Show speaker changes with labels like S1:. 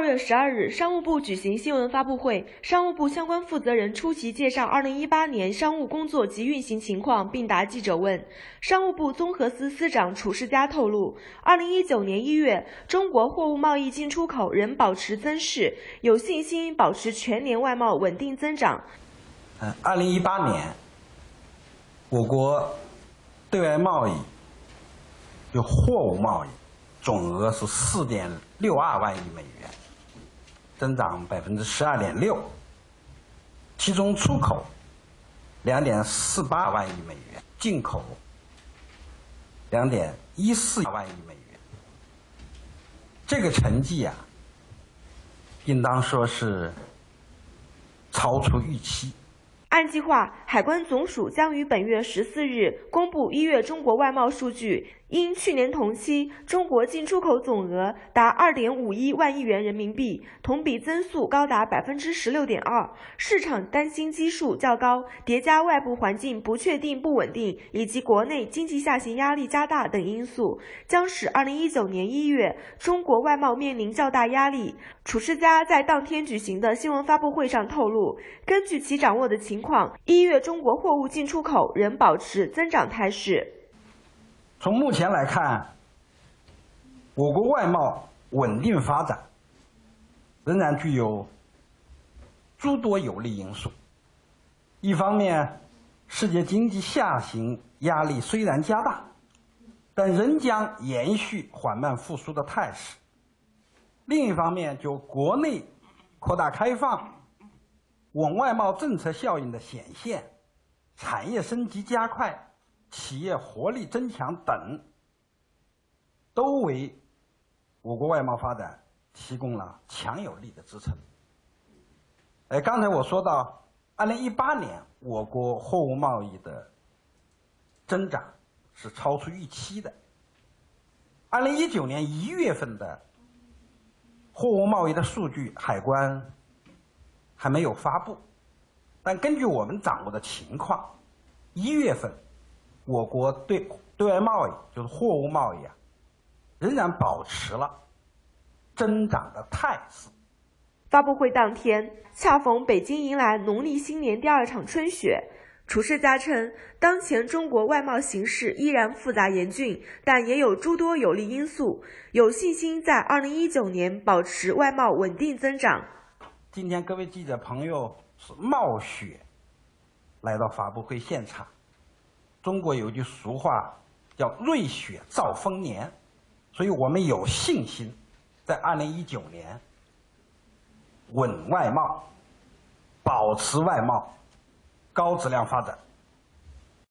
S1: 二月十二日，商务部举行新闻发布会，商务部相关负责人出席介绍二零一八年商务工作及运行情况，并答记者问。商务部综合司司长褚世佳透露，二零一九年一月，中国货物贸易进出口仍保持增势，有信心保持全年外贸稳定增长。
S2: 嗯，二零一八年，我国对外贸易就货物贸易总额是四点六二万亿美元。增长百分之十二点六，其中出口两点四八万亿美元，进口两点一四万亿美元。这个成绩啊，应当说是超出预期。
S1: 按计划，海关总署将于本月十四日公布一月中国外贸数据。因去年同期中国进出口总额达二点五一万亿元人民币，同比增速高达百分之十六点二，市场担心基数较高，叠加外部环境不确定不稳定，以及国内经济下行压力加大等因素，将使二零一九年一月中国外贸面临较大压力。褚世佳在当天举行的新闻发布会上透露，根据其掌握的情况，一月中国货物进出口仍保持增长态势。
S2: 从目前来看，我国外贸稳定发展仍然具有诸多有利因素。一方面，世界经济下行压力虽然加大，但仍将延续缓慢复苏的态势；另一方面，就国内扩大开放、稳外贸政策效应的显现、产业升级加快。企业活力增强等，都为我国外贸发展提供了强有力的支撑。哎，刚才我说到，二零一八年我国货物贸易的增长是超出预期的。二零一九年一月份的货物贸易的数据，海关还没有发布，但根据我们掌握的情况，一月份。我国对对外贸易就是货物贸易啊，仍然保持了增长的态势。
S1: 发布会当天，恰逢北京迎来农历新年第二场春雪。楚世佳称，当前中国外贸形势依然复杂严峻，但也有诸多有利因素，有信心在二零一九年保持外贸稳定增长。
S2: 今天各位记者朋友是冒雪来到发布会现场。中国有句俗话，叫“瑞雪兆丰年”，所以我们有信心，在二零一九年稳外贸，保持外贸高质量发展。